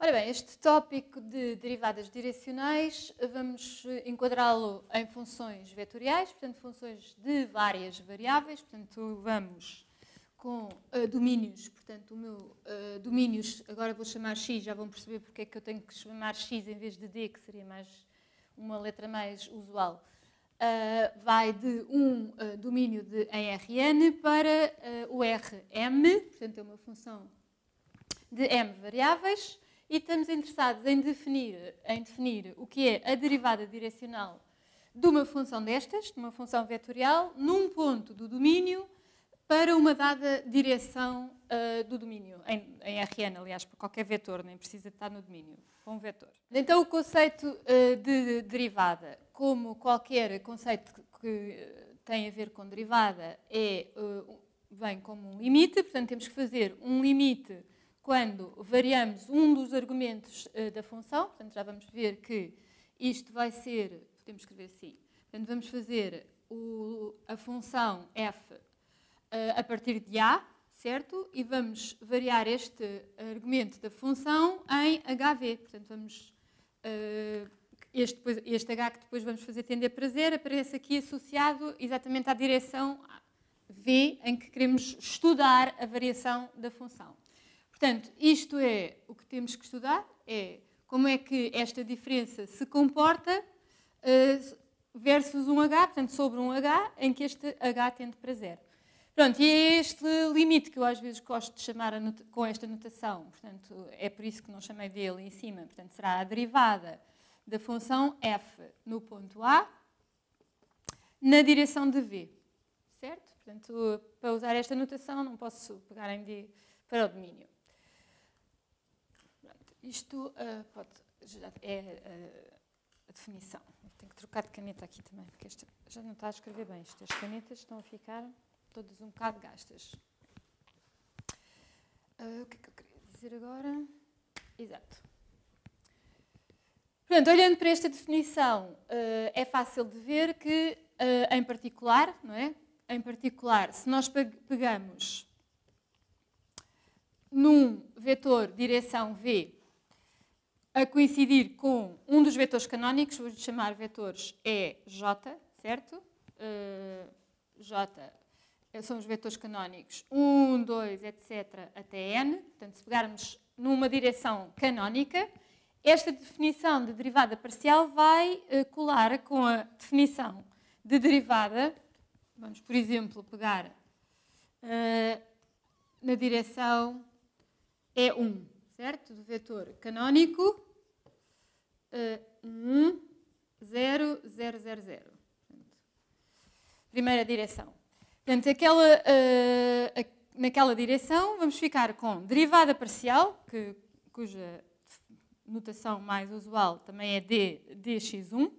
Ora bem, este tópico de derivadas direcionais vamos enquadrá-lo em funções vetoriais, portanto, funções de várias variáveis. Portanto, vamos com uh, domínios, portanto, o meu uh, domínios, agora vou chamar x, já vão perceber porque é que eu tenho que chamar x em vez de d, que seria mais uma letra mais usual. Uh, vai de um domínio de em Rn para o Rm, portanto, é uma função de m variáveis e estamos interessados em definir, em definir o que é a derivada direcional de uma função destas, de uma função vetorial, num ponto do domínio para uma dada direção uh, do domínio, em, em, RN, aliás, para qualquer vetor, nem precisa estar no domínio, com um vetor. Então, o conceito uh, de derivada, como qualquer conceito que tem a ver com derivada, é, uh, vem como um limite, portanto, temos que fazer um limite quando variamos um dos argumentos uh, da função, portanto já vamos ver que isto vai ser, podemos escrever assim, portanto vamos fazer o, a função f uh, a partir de a, certo? E vamos variar este argumento da função em hv, portanto vamos, uh, este, este h que depois vamos fazer tender para zero aparece aqui associado exatamente à direção v em que queremos estudar a variação da função. Portanto, isto é o que temos que estudar, é como é que esta diferença se comporta uh, versus um H, portanto, sobre um H, em que este H tende para zero. Pronto, e é este limite que eu às vezes gosto de chamar com esta notação, portanto, é por isso que não chamei dele em cima, portanto, será a derivada da função f no ponto A na direção de V, certo? Portanto, para usar esta notação não posso pegar em D para o domínio. Isto uh, pode, é uh, a definição. Tenho que trocar de caneta aqui também, porque esta já não está a escrever bem. Estas canetas estão a ficar todas um bocado gastas. Uh, o que é que eu queria dizer agora? Exato. Olhando para esta definição, é fácil de ver que, em particular, não é? Em particular, se nós pegamos num vetor direção V a coincidir com um dos vetores canónicos, vou chamar vetores EJ, certo? Uh, J são os vetores canónicos 1, 2, etc. até n. Portanto, se pegarmos numa direção canónica, esta definição de derivada parcial vai uh, colar com a definição de derivada. Vamos, por exemplo, pegar uh, na direção E1, certo? Do vetor canónico 1, 0, 0, 0, 0. Primeira direção. Portanto, aquela, uh, naquela direção vamos ficar com derivada parcial, que, cuja notação mais usual também é d, dx1,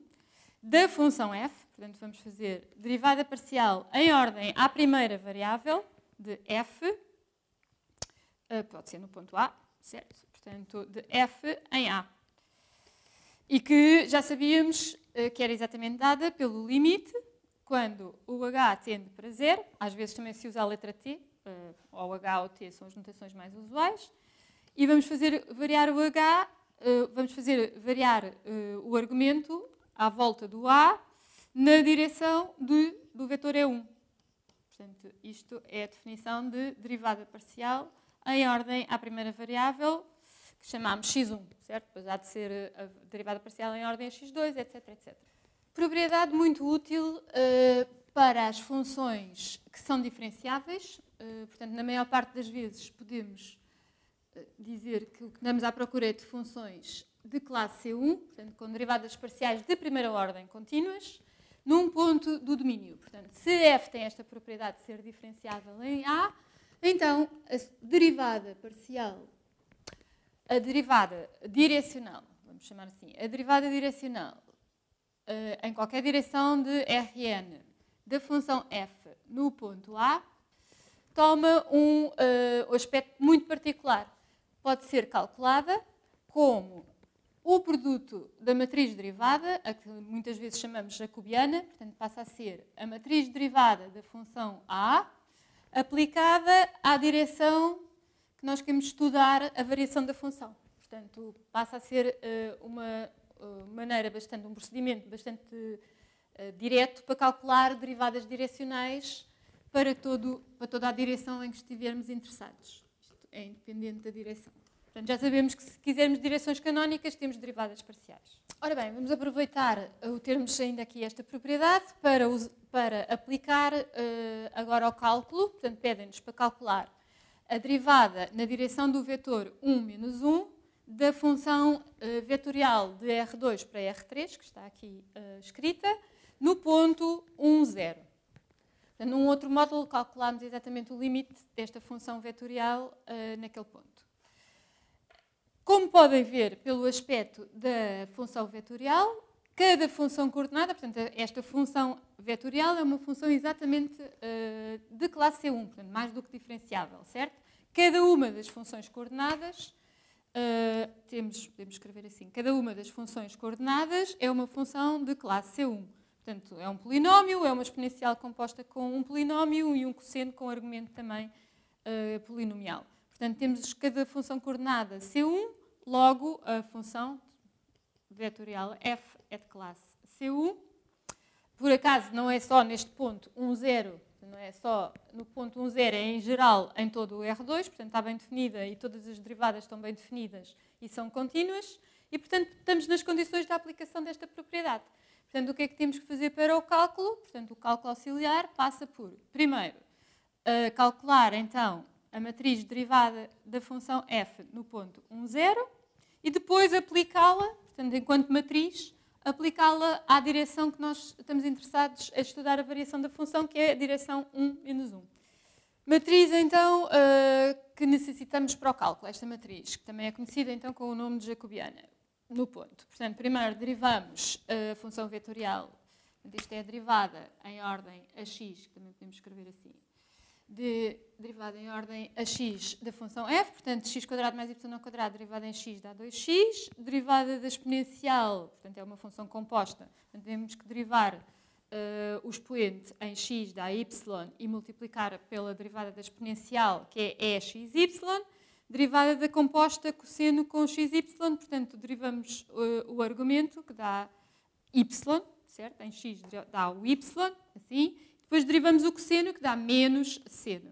da função f, portanto vamos fazer derivada parcial em ordem à primeira variável de f, uh, pode ser no ponto A, certo? Portanto, de f em A e que já sabíamos uh, que era exatamente dada pelo limite quando o H tende para zero, às vezes também se usa a letra T, uh, ou H ou T são as notações mais usuais, e vamos fazer variar o H, uh, vamos fazer variar o argumento à volta do A na direção do vetor E1. Portanto, isto é a definição de derivada parcial em ordem à primeira variável que chamamos x1, certo? Depois há de ser eh, a derivada parcial em ordem a x2, etc, etc. Propriedade muito útil uh, para as funções que são diferenciáveis. Uh, portanto, na maior parte das vezes podemos uh, dizer que o que andamos à procura é de funções de classe C1, portanto, com derivadas parciais de primeira ordem contínuas, num ponto do domínio. Portanto, se f tem esta propriedade de ser diferenciável em A, então a derivada parcial a derivada direcional, vamos chamar assim, a derivada direcional em qualquer direção de Rn da função f no ponto A toma um uh, aspecto muito particular. Pode ser calculada como o produto da matriz derivada, a que muitas vezes chamamos jacobiana, portanto passa a ser a matriz derivada da função A, aplicada à direção que nós queremos estudar a variação da função. portanto, passa a ser uh, uma maneira bastante, um procedimento bastante uh, direto para calcular derivadas direcionais para, todo, para toda a direção em que estivermos interessados. Isto é independente da direção. Portanto, já sabemos que se quisermos direções canónicas, temos derivadas parciais. Ora bem, vamos aproveitar o termos ainda aqui esta propriedade para, para aplicar uh, agora ao cálculo. Portanto, pedem-nos para calcular a derivada na direção do vetor 1 menos 1 da função uh, vetorial de R2 para R3, que está aqui uh, escrita, no ponto 1, 0. Portanto, num outro módulo, calculámos exatamente o limite desta função vetorial uh, naquele ponto. Como podem ver pelo aspecto da função vetorial, cada função coordenada, portanto, esta função vetorial é uma função exatamente de classe C1, portanto, mais do que diferenciável, certo? Cada uma das funções coordenadas, uh, temos, podemos escrever assim, cada uma das funções coordenadas é uma função de classe C1. Portanto, é um polinómio, é uma exponencial composta com um polinómio e um cosseno com argumento também uh, polinomial. Portanto, temos cada função coordenada C1, logo a função vetorial f é de classe C1. Por acaso, não é só neste ponto 1, 0, não é só no ponto 1, 0, é em geral em todo o R2, portanto está bem definida e todas as derivadas estão bem definidas e são contínuas, e portanto estamos nas condições da aplicação desta propriedade. Portanto, o que é que temos que fazer para o cálculo? Portanto, o cálculo auxiliar passa por, primeiro, uh, calcular então a matriz derivada da função f no ponto 1, 0 e depois aplicá-la, portanto, enquanto matriz, aplicá-la à direção que nós estamos interessados a estudar a variação da função, que é a direção 1 menos 1. Matriz, então, uh, que necessitamos para o cálculo, esta matriz, que também é conhecida então com o nome de jacobiana no ponto. Portanto, primeiro derivamos a função vetorial, isto é a derivada em ordem a x, que também podemos escrever assim, de derivada em ordem a x da função f, portanto, x quadrado mais y ao quadrado derivada em x dá 2x, derivada da exponencial, portanto, é uma função composta, portanto, temos que derivar uh, o expoente em x dá y e multiplicar pela derivada da exponencial, que é exy, derivada da composta cosseno com xy, portanto, derivamos uh, o argumento que dá y, certo? Em x dá o y, assim. Depois derivamos o cosseno que dá menos seno.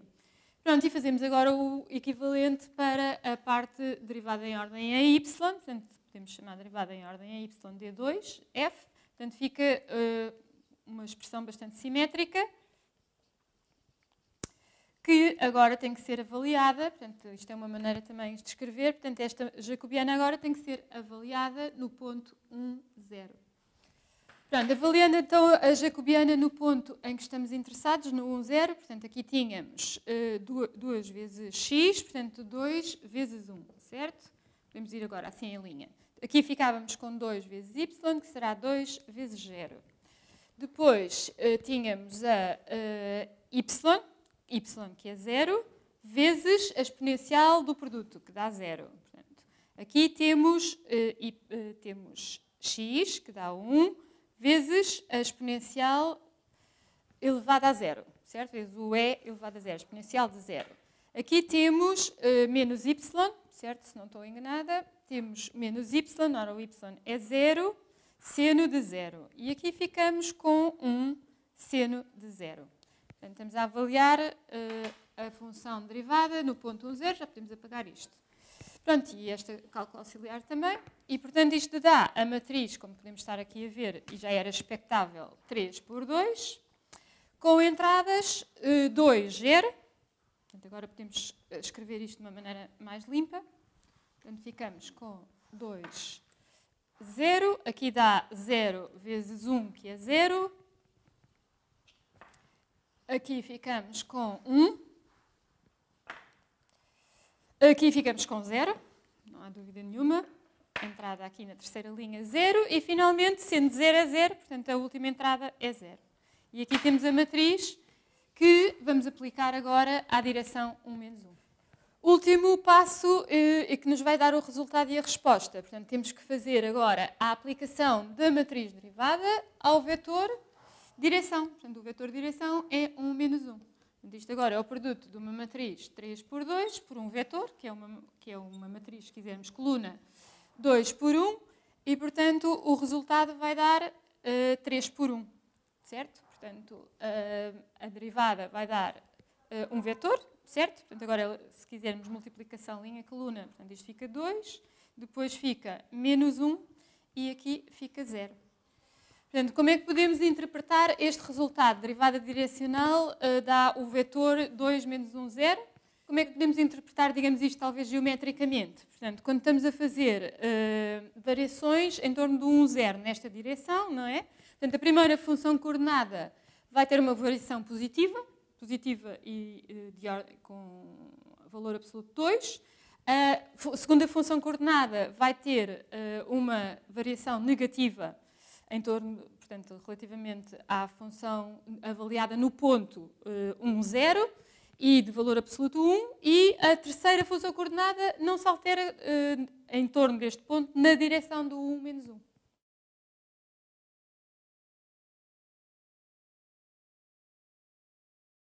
Pronto, e fazemos agora o equivalente para a parte derivada em ordem a y, portanto, podemos chamar derivada em ordem a y d2, f, portanto, fica uh, uma expressão bastante simétrica que agora tem que ser avaliada, portanto, isto é uma maneira também de escrever, portanto, esta jacobiana agora tem que ser avaliada no ponto 1, 0. Pronto, avaliando então a jacobiana no ponto em que estamos interessados, no 1, 0, portanto, aqui tínhamos uh, 2 vezes x, portanto, 2 vezes 1, certo? Podemos ir agora assim em linha. Aqui ficávamos com 2 vezes y, que será 2 vezes 0. Depois uh, tínhamos a uh, y, y, que é zero, vezes a exponencial do produto, que dá zero. Portanto, aqui temos, uh, uh, temos x, que dá 1, vezes a exponencial elevada a zero, certo? Vezes o e elevado a zero, exponencial de zero. Aqui temos uh, menos y, certo? Se não estou enganada, temos menos y, ora o y é zero, seno de zero. E aqui ficamos com um seno de zero. Portanto, estamos a avaliar uh, a função derivada no ponto 1, 0, já podemos apagar isto. Pronto, e este cálculo auxiliar também. E, portanto, isto dá a matriz, como podemos estar aqui a ver, e já era expectável, 3 por 2, com entradas uh, 2, 0. Portanto, agora podemos eh, escrever isto de uma maneira mais limpa. Portanto, ficamos com 2, 0. Aqui dá 0 vezes 1, que é 0. Aqui ficamos com 1. Aqui ficamos com 0, não há dúvida nenhuma. Entrada aqui na terceira linha, 0. E finalmente, sendo 0 é 0, portanto a última entrada é 0. E aqui temos a matriz que vamos aplicar agora à direção 1 menos 1. Último passo eh, que nos vai dar o resultado e a resposta. Portanto, temos que fazer agora a aplicação da matriz derivada ao vetor direção. Portanto, o vetor direção é 1 menos 1. Isto agora é o produto de uma matriz 3 por 2 por um vetor, que é uma, que é uma matriz, se quisermos, coluna 2 por 1, e, portanto, o resultado vai dar uh, 3 por 1, certo? Portanto, uh, a derivada vai dar uh, um vetor, certo? Portanto, agora, se quisermos multiplicação linha-coluna, portanto, isto fica 2, depois fica menos 1 e aqui fica 0. Portanto, como é que podemos interpretar este resultado? Derivada direcional uh, dá o vetor 2 menos 1, 0. Como é que podemos interpretar, digamos isto, talvez geometricamente? Portanto, quando estamos a fazer uh, variações em torno do 1, 0 nesta direção, não é? Portanto, a primeira função coordenada vai ter uma variação positiva, positiva e uh, de, com valor absoluto 2. A segunda função coordenada vai ter uma variação negativa em torno, portanto, relativamente à função avaliada no ponto uh, 1, 0 e de valor absoluto 1, e a terceira função coordenada não se altera uh, em torno deste ponto na direção do 1 menos 1.